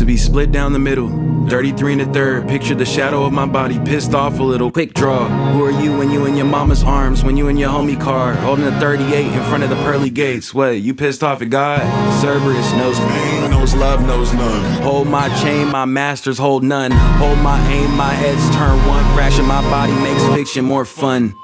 to be split down the middle. 33 and a third, picture the shadow of my body, pissed off a little. Quick draw. Who are you when you in your mama's arms? When you in your homie car, holding a 38 in front of the pearly gates? What, you pissed off at God? Cerberus knows Pain knows love knows none. Hold my chain, my masters hold none. Hold my aim, my heads turn one. Fraction my body makes fiction more fun.